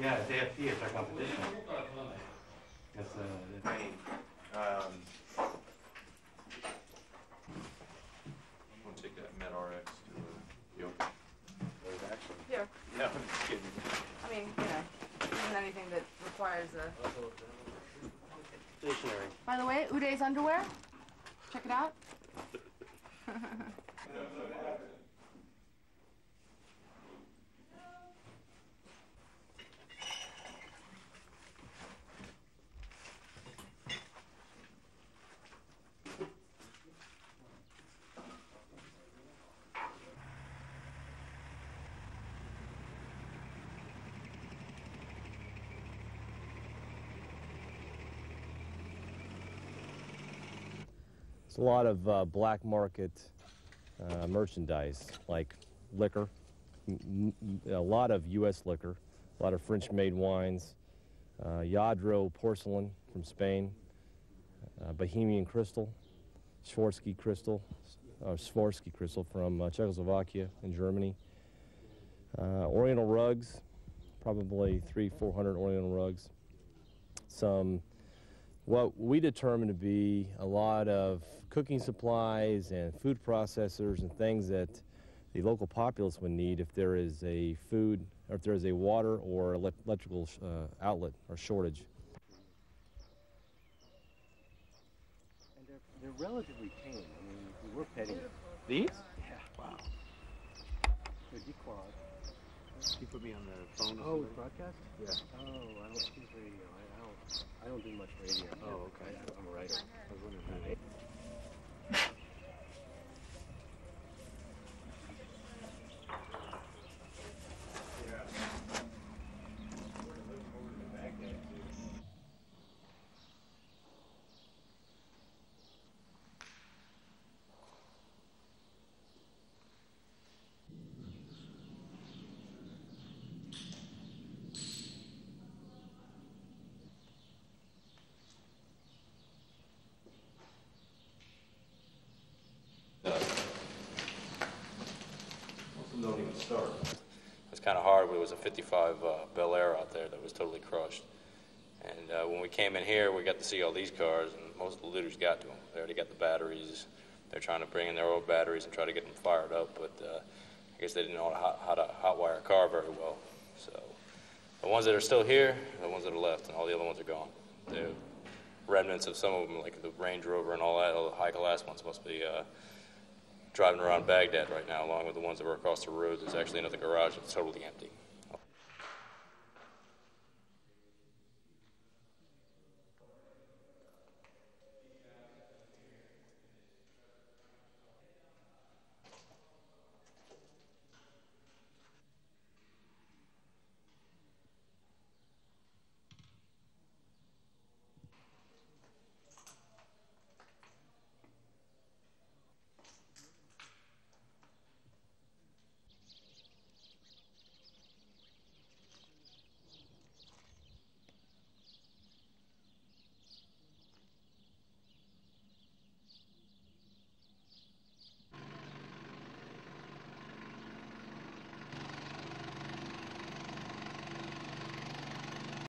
Yeah, it's AFT, it's our competition. It's, uh, I it's- mean, um. We'll take that Med RX to the, you. Here, No, I'm just kidding. I mean, you know, isn't anything that requires a. stationary. By the way, Uday's underwear. Check it out. A lot of uh, black market uh, merchandise, like liquor, a lot of U.S. liquor, a lot of French-made wines, uh, Lladró porcelain from Spain, uh, Bohemian crystal, Swarovski crystal, uh, Swarovski crystal from uh, Czechoslovakia and Germany, Oriental rugs, probably three, four hundred Oriental rugs, some what we determine to be a lot of cooking supplies and food processors and things that the local populace would need if there is a food or if there is a water or electrical sh- uh, outlet or shortage. And they're, they're relatively tame. I mean, we were petting. These? Yeah. Wow. They're dequad. You put me on the phone. Oh, broadcast? Yeah. Oh, I don't choose radio. I, I don't. I don't do much radio. Oh, okay. I, I'm a writer. I was wondering how. Don't even start. It was kind of hard. It was a 55 uh, Bel Air out there that was totally crushed. And uh, when we came in here, we got to see all these cars, and most of the looters got to them. They already got the batteries. They're trying to bring in their old batteries and try to get them fired up, but uh, I guess they didn't know how, to hotwire a car very well. So the ones that are still here the ones that are left, and all the other ones are gone. The remnants of some of them, like the Range Rover and all that, all the high-class ones, must be uh, driving around Baghdad right now, along with the ones that were across the road. There's actually another garage that's totally empty.